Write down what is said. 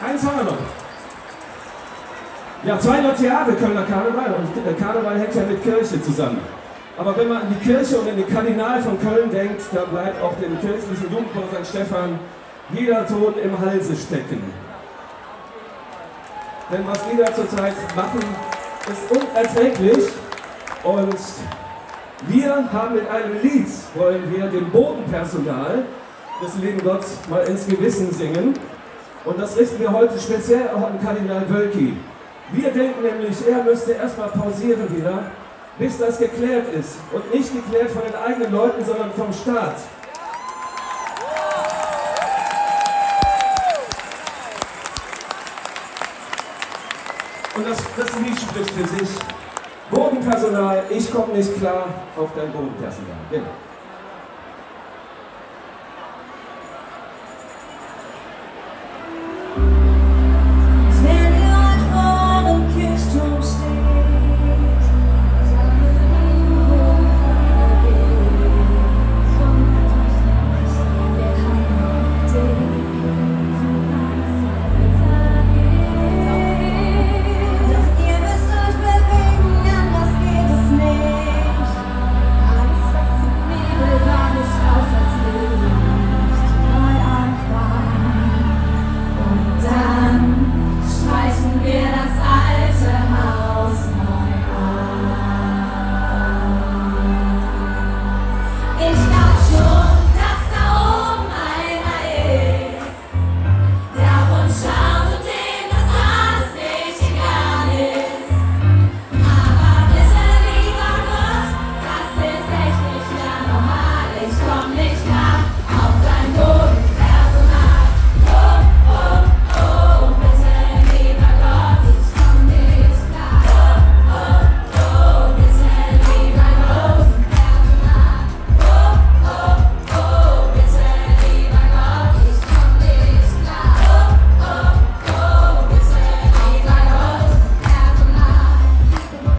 Eins haben wir noch. Ja, 200 Jahre Kölner Karneval und Karneval hängt ja mit Kirche zusammen. Aber wenn man an die Kirche und an den Kardinal von Köln denkt, da bleibt auch dem kirchlichen Jugendchor St. Stephan jeder Ton im Halse stecken. Denn was die da zurzeit machen, ist unerträglich. Und wir haben mit einem Lied, wollen wir dem Bodenpersonal des lieben Gott mal ins Gewissen singen. Und das richten wir heute speziell auch an Kardinal Wölki. Wir denken nämlich, er müsste erstmal pausieren wieder, bis das geklärt ist. Und nicht geklärt von den eigenen Leuten, sondern vom Staat. Und das, das Lied spricht für sich. Bodenpersonal, ich komme nicht klar auf dein Bodenpersonal. Genau.